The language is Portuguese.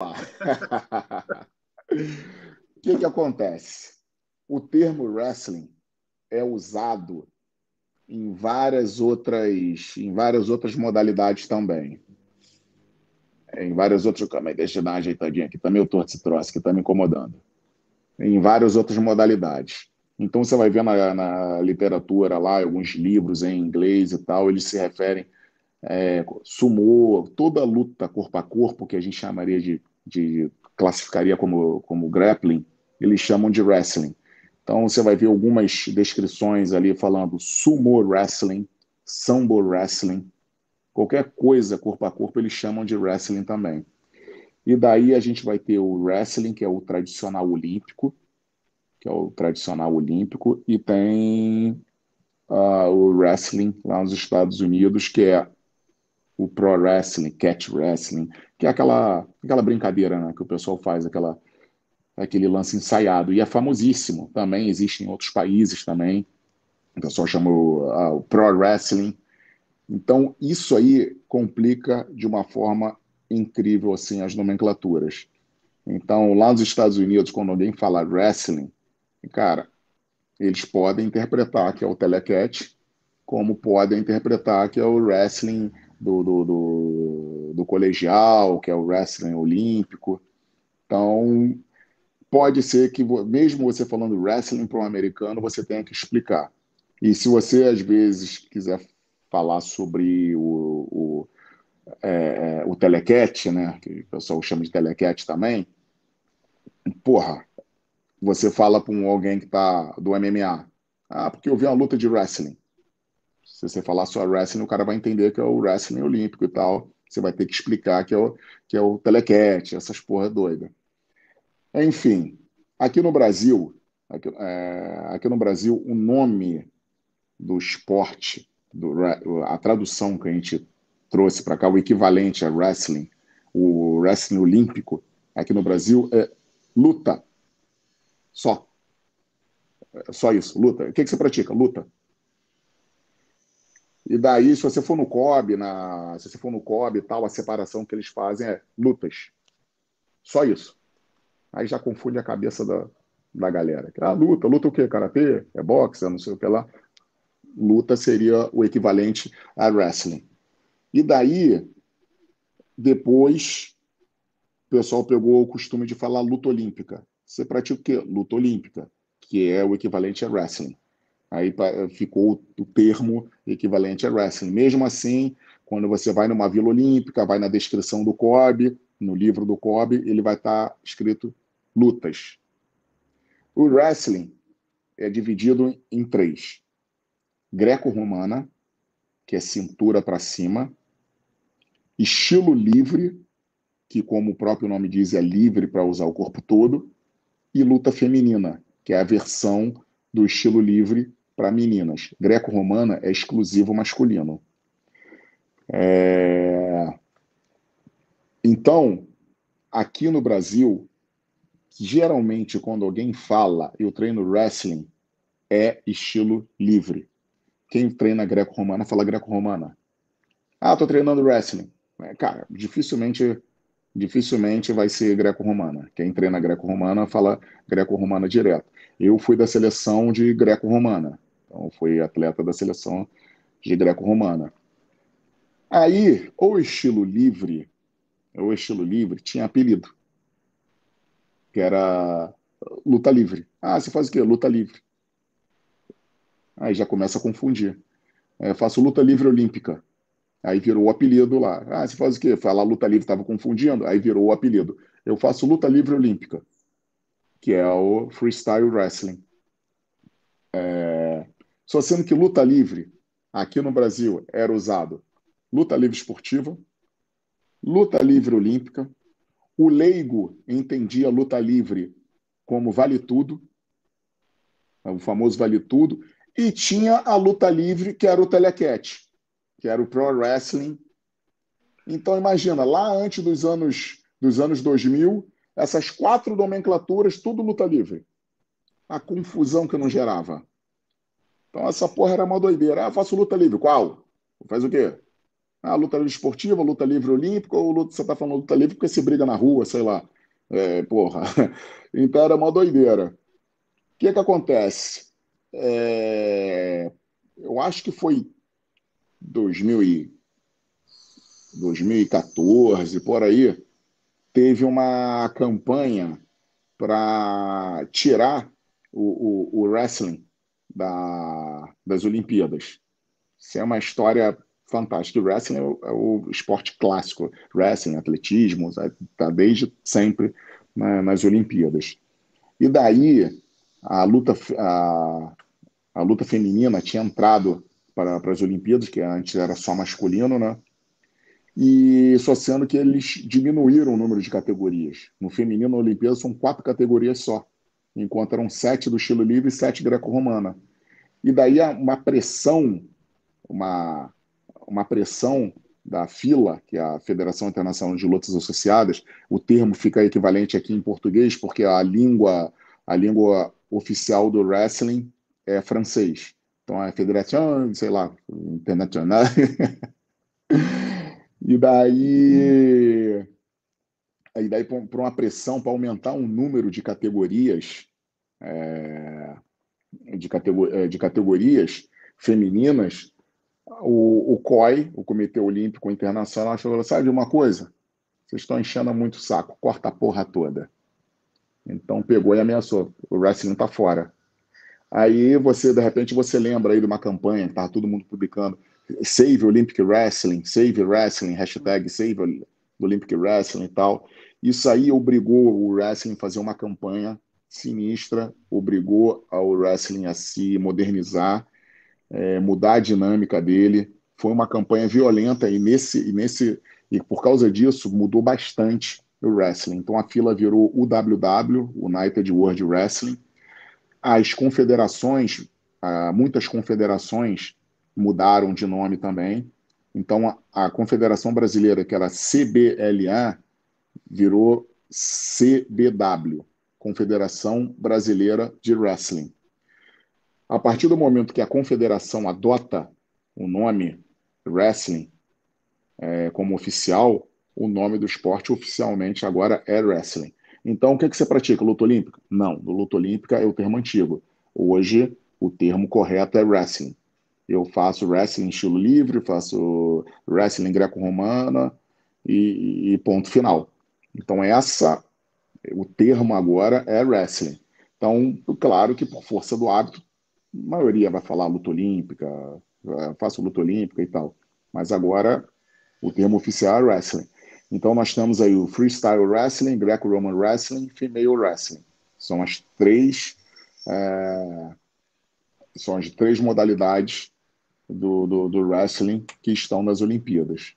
O que, que acontece? O termo wrestling é usado em várias outras, em várias outras modalidades também. Em várias outras. Calma aí, deixa eu dar uma ajeitadinha aqui. Também o torto esse troço que está me incomodando. Em várias outras modalidades. Então você vai ver na, na, literatura lá, alguns livros em inglês e tal, eles se referem é, sumô, toda luta corpo a corpo, que a gente chamaria de, de classificaria como, como grappling, eles chamam de wrestling. Então você vai ver algumas descrições ali falando sumo wrestling, sambo wrestling, qualquer coisa corpo a corpo eles chamam de wrestling também. E daí a gente vai ter o wrestling, que é o tradicional olímpico, que é o tradicional olímpico, e tem uh, o wrestling lá nos Estados Unidos, que é o pro wrestling, catch wrestling, que é aquela, aquela brincadeira né, que o pessoal faz, aquela, aquele lance ensaiado. E é famosíssimo também, existe em outros países também. O pessoal chama o, uh, o pro wrestling. Então, isso aí complica de uma forma incrível assim as nomenclaturas. Então, lá nos Estados Unidos, quando alguém fala wrestling, cara, eles podem interpretar que é o telecat, como podem interpretar que é o wrestling do, do, do, do colegial, que é o wrestling olímpico. Então, pode ser que, mesmo você falando wrestling para um americano, você tenha que explicar. E se você, às vezes, quiser falar sobre o, o, é, o telecat, né, que o pessoal chama de telecat também, porra, você fala para um, alguém que está do MMA, ah, porque eu vi uma luta de wrestling. Se você falar só wrestling, o cara vai entender que é o wrestling olímpico e tal. Você vai ter que explicar que é o, que é o telecat, essas porra doida. Enfim, aqui no Brasil, aqui, é, aqui no Brasil, o nome do esporte, do, a tradução que a gente trouxe para cá, o equivalente a wrestling, o wrestling olímpico, aqui no Brasil, é luta só. É só isso, luta. O que, que você pratica? Luta. E daí, se você for no COB, na, se você for no COB e tal, a separação que eles fazem é lutas. Só isso. Aí já confunde a cabeça da, da galera. Ah, luta, luta o quê? Karatê? É boxe? É não sei o que lá. Luta seria o equivalente a wrestling. E daí, depois, o pessoal pegou o costume de falar luta olímpica você pratica o quê? Luta olímpica, que é o equivalente a wrestling. Aí ficou o termo equivalente a wrestling. Mesmo assim, quando você vai numa vila olímpica, vai na descrição do COB, no livro do COB, ele vai estar escrito lutas. O wrestling é dividido em três: greco-romana, que é cintura para cima, estilo livre, que, como o próprio nome diz, é livre para usar o corpo todo, e luta feminina, que é a versão do estilo livre para meninas. Greco-romana é exclusivo masculino. É... Então, aqui no Brasil, geralmente quando alguém fala eu treino wrestling, é estilo livre. Quem treina greco-romana fala greco-romana. Ah, tô treinando wrestling. É, cara, dificilmente dificilmente vai ser greco-romana. Quem treina greco-romana fala greco-romana direto. Eu fui da seleção de greco-romana, então fui atleta da seleção de greco-romana. Aí, o estilo livre, o estilo livre tinha apelido, que era luta livre. Ah, você faz o quê? Luta livre. Aí já começa a confundir. Eu faço luta livre olímpica. Aí virou o apelido lá. Ah, você faz o quê? Falar luta livre, estava confundindo. Aí virou o apelido. Eu faço luta livre olímpica, que é o freestyle wrestling. É... Só sendo que luta livre, aqui no Brasil, era usado luta livre esportiva, luta livre olímpica. O leigo entendia luta livre como vale tudo, o famoso vale tudo, e tinha a luta livre, que era o telequete que era o Pro Wrestling. Então imagina, lá antes dos anos dos anos 2000, essas quatro nomenclaturas, tudo luta livre. A confusão que não gerava. Então essa porra era uma doideira. Ah, faço luta livre. Qual? Faz o quê? Ah, luta livre esportiva, luta livre olímpica, ou luta, você está falando luta livre porque se briga na rua, sei lá. É, porra. Então era uma doideira. O que que acontece? É, eu acho que foi 2000 e, 2014, por aí, teve uma campanha para tirar o, o, o wrestling da, das Olimpíadas. Isso é uma história fantástica. O wrestling é o, é o esporte clássico. Wrestling, atletismo, está desde sempre na, nas Olimpíadas. E daí a luta, a, a luta feminina tinha entrado para, para as Olimpíadas, que antes era só masculino, né? E só sendo que eles diminuíram o número de categorias. No feminino, na Olimpíada, são quatro categorias só, enquanto eram sete do estilo livre e sete greco-romana. E daí uma pressão, uma, uma pressão da FILA, que é a Federação Internacional de Lutas Associadas, o termo fica equivalente aqui em português, porque a língua, a língua oficial do wrestling é francês. Então, a Federação, sei lá, Internacional. e daí. E daí, por uma pressão para aumentar o número de categorias, é, de, categor, é, de categorias femininas, o, o COI, o Comitê Olímpico Internacional, falou: sabe uma coisa? Vocês estão enchendo muito o saco, corta a porra toda. Então pegou e ameaçou: o wrestling está fora. Aí você, de repente, você lembra aí de uma campanha estava todo mundo publicando, Save Olympic Wrestling, Save Wrestling, hashtag Save Olympic Wrestling e tal. Isso aí obrigou o wrestling a fazer uma campanha sinistra, obrigou o wrestling a se modernizar, é, mudar a dinâmica dele. Foi uma campanha violenta e nesse, e nesse e por causa disso mudou bastante o wrestling. Então a fila virou UWW, United World Wrestling, as confederações, ah, muitas confederações mudaram de nome também. Então, a, Confederação Brasileira, que era CBLA, virou CBW, Confederação Brasileira de Wrestling. A partir do momento que a confederação adota o nome wrestling é, como oficial, o nome do esporte oficialmente agora é wrestling. Então, o que, é que você pratica? Luta olímpica? Não, luta olímpica é o termo antigo. Hoje, o termo correto é wrestling. Eu faço wrestling estilo livre, faço wrestling greco-romana e, e, ponto final. Então, essa, o termo agora é wrestling. Então, claro que por força do hábito, a maioria vai falar luta olímpica, faço luta olímpica e tal. Mas agora, o termo oficial é wrestling. Então nós temos aí o Freestyle Wrestling, Greco-Roman Wrestling e Female Wrestling. São as três, é, são as três modalidades do, do, do, wrestling que estão nas Olimpíadas.